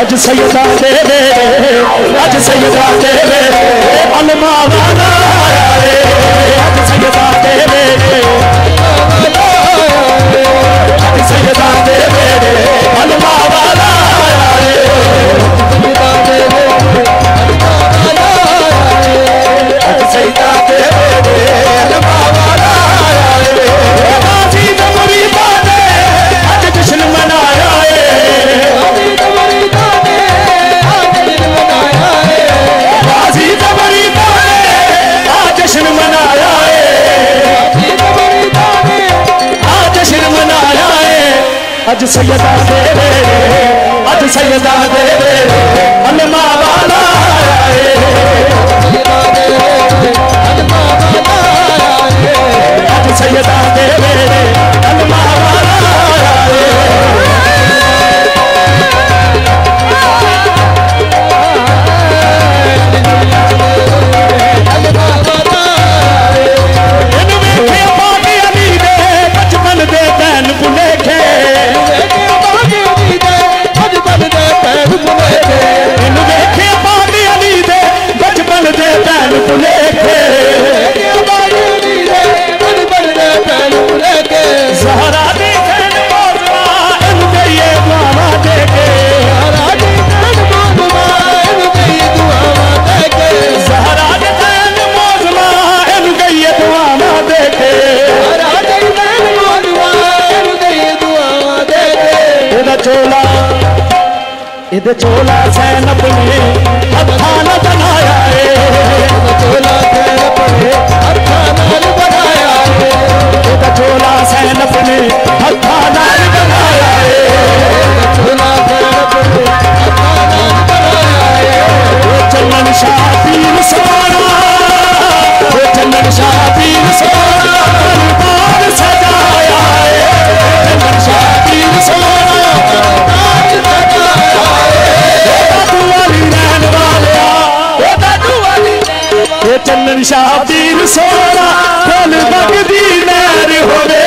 اڄ صحيح کاتي اڄ سڄي مام अज सैयदा दे दे अज सैयदा दे दे अन्न मावाना इधर चोला सैनब ने हथाना چلن شاہ پیر سونا کل بگ دی نیر ہوے